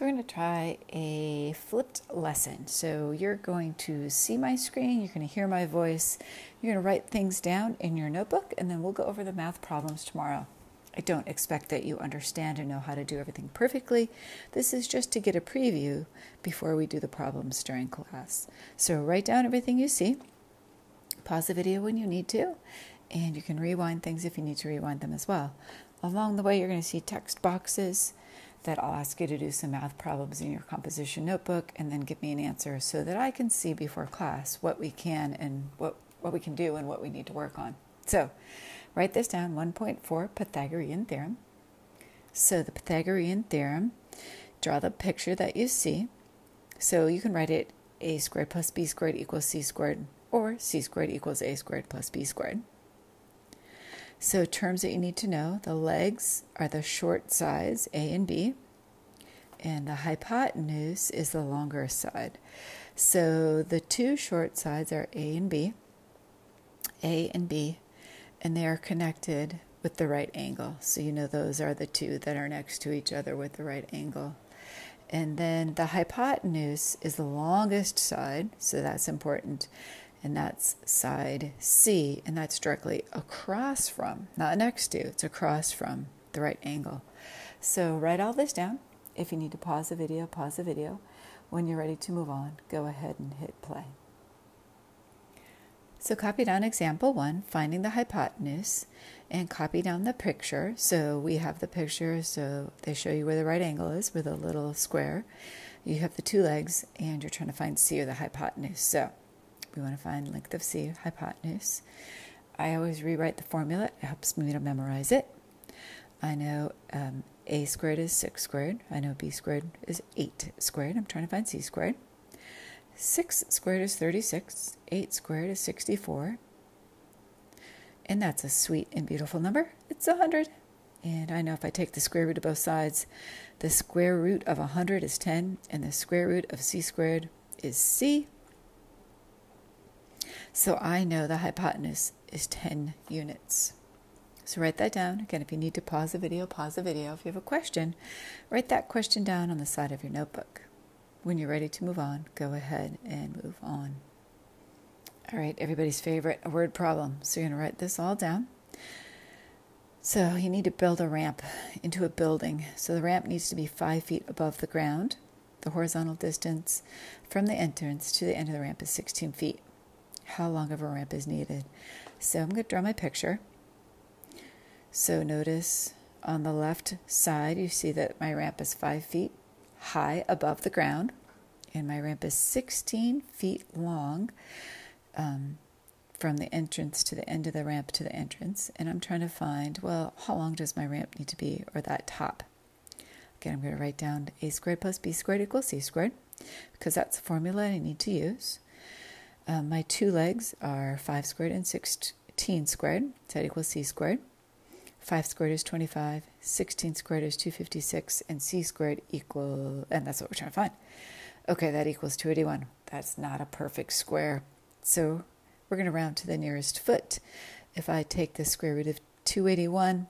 So we're going to try a flipped lesson. So you're going to see my screen, you're going to hear my voice, you're going to write things down in your notebook, and then we'll go over the math problems tomorrow. I don't expect that you understand and know how to do everything perfectly. This is just to get a preview before we do the problems during class. So write down everything you see, pause the video when you need to, and you can rewind things if you need to rewind them as well. Along the way, you're going to see text boxes that I'll ask you to do some math problems in your composition notebook and then give me an answer so that I can see before class what we can and what, what we can do and what we need to work on. So write this down 1.4 Pythagorean theorem. So the Pythagorean theorem, draw the picture that you see. So you can write it a squared plus b squared equals c squared or c squared equals a squared plus b squared. So, terms that you need to know the legs are the short sides, A and B, and the hypotenuse is the longer side. So, the two short sides are A and B, A and B, and they are connected with the right angle. So, you know those are the two that are next to each other with the right angle. And then the hypotenuse is the longest side, so that's important and that's side C, and that's directly across from, not next to, it's across from the right angle. So write all this down. If you need to pause the video, pause the video. When you're ready to move on, go ahead and hit play. So copy down example one, finding the hypotenuse, and copy down the picture. So we have the picture, so they show you where the right angle is with a little square. You have the two legs, and you're trying to find C or the hypotenuse. So we want to find length of C, hypotenuse. I always rewrite the formula. It helps me to memorize it. I know um, A squared is 6 squared. I know B squared is 8 squared. I'm trying to find C squared. 6 squared is 36. 8 squared is 64. And that's a sweet and beautiful number. It's 100. And I know if I take the square root of both sides, the square root of 100 is 10, and the square root of c squared is c. So I know the hypotenuse is 10 units. So write that down. Again, if you need to pause the video, pause the video. If you have a question, write that question down on the side of your notebook. When you're ready to move on, go ahead and move on. All right, everybody's favorite word problem. So you're going to write this all down. So you need to build a ramp into a building. So the ramp needs to be five feet above the ground. The horizontal distance from the entrance to the end of the ramp is 16 feet how long of a ramp is needed. So I'm going to draw my picture. So notice on the left side, you see that my ramp is five feet high above the ground, and my ramp is 16 feet long um, from the entrance to the end of the ramp to the entrance. And I'm trying to find, well, how long does my ramp need to be, or that top? Again, I'm going to write down a squared plus b squared equals c squared because that's the formula I need to use. Um, my two legs are 5 squared and 16 squared. So that equals c squared. 5 squared is 25, 16 squared is 256, and c squared equal, and that's what we're trying to find. Okay, that equals 281. That's not a perfect square. So we're going to round to the nearest foot. If I take the square root of 281,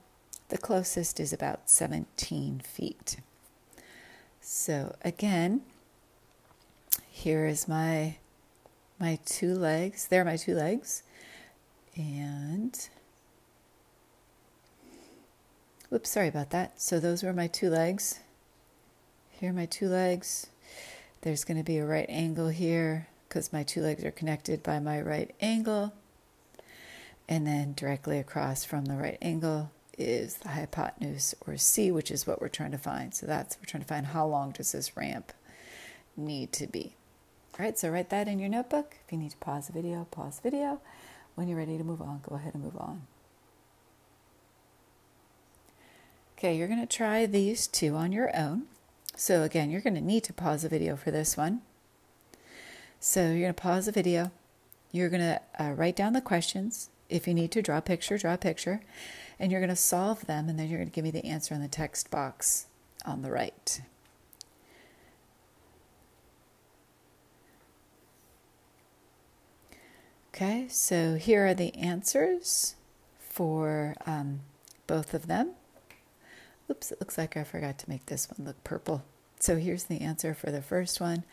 the closest is about 17 feet. So again, here is my my two legs. There are my two legs. And, whoops, sorry about that. So those were my two legs. Here are my two legs. There's going to be a right angle here because my two legs are connected by my right angle. And then directly across from the right angle is the hypotenuse or C, which is what we're trying to find. So that's we're trying to find how long does this ramp need to be. All right, so write that in your notebook. If you need to pause the video, pause the video. When you're ready to move on, go ahead and move on. Okay, you're going to try these two on your own. So again, you're going to need to pause the video for this one. So you're going to pause the video. You're going to uh, write down the questions. If you need to draw a picture, draw a picture. And you're going to solve them, and then you're going to give me the answer in the text box on the right. Okay, so here are the answers for um, both of them. Oops, it looks like I forgot to make this one look purple. So here's the answer for the first one.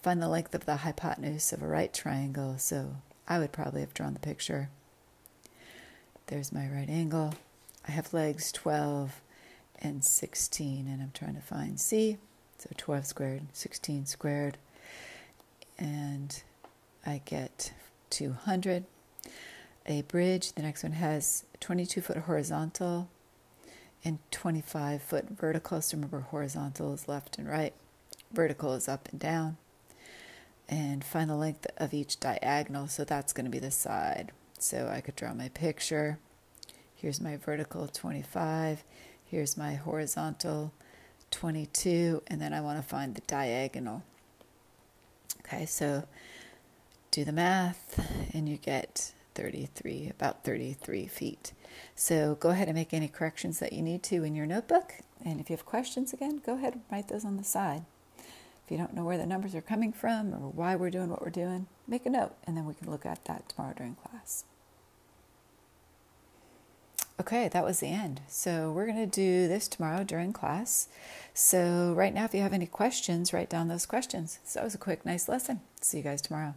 Find the length of the hypotenuse of a right triangle. So I would probably have drawn the picture. There's my right angle. I have legs 12 and 16, and I'm trying to find C. So 12 squared, 16 squared, and I get 200. A bridge, the next one has 22 foot horizontal and 25 foot vertical. So remember, horizontal is left and right, vertical is up and down. And find the length of each diagonal. So that's going to be the side. So I could draw my picture. Here's my vertical 25. Here's my horizontal 22. And then I want to find the diagonal. Okay, so do the math and you get 33, about 33 feet. So go ahead and make any corrections that you need to in your notebook. And if you have questions again, go ahead and write those on the side. If you don't know where the numbers are coming from or why we're doing what we're doing, make a note and then we can look at that tomorrow during class. Okay, that was the end. So we're going to do this tomorrow during class. So right now, if you have any questions, write down those questions. So that was a quick, nice lesson. See you guys tomorrow.